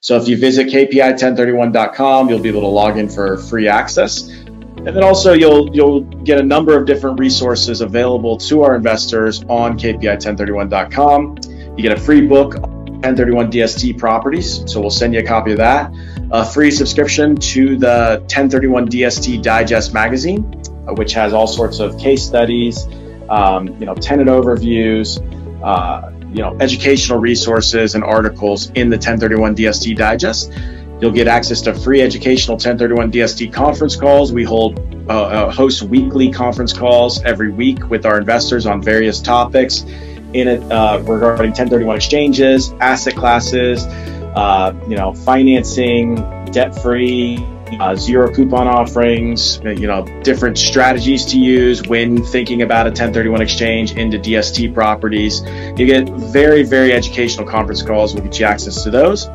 So if you visit kpi1031.com, you'll be able to log in for free access. And then also you'll you'll get a number of different resources available to our investors on kpi1031.com. You get a free book 1031 DST properties, so we'll send you a copy of that. A free subscription to the 1031 DST Digest magazine, uh, which has all sorts of case studies, um, you know, tenant overviews, uh, you know, educational resources and articles in the 1031 DST Digest. You'll get access to free educational 1031 DST conference calls. We hold uh, uh, host weekly conference calls every week with our investors on various topics in it uh, regarding 1031 exchanges, asset classes, uh, you know, financing, debt-free, uh, zero coupon offerings, you know, different strategies to use when thinking about a 1031 exchange into DST properties. You get very, very educational conference calls. We'll get you access to those.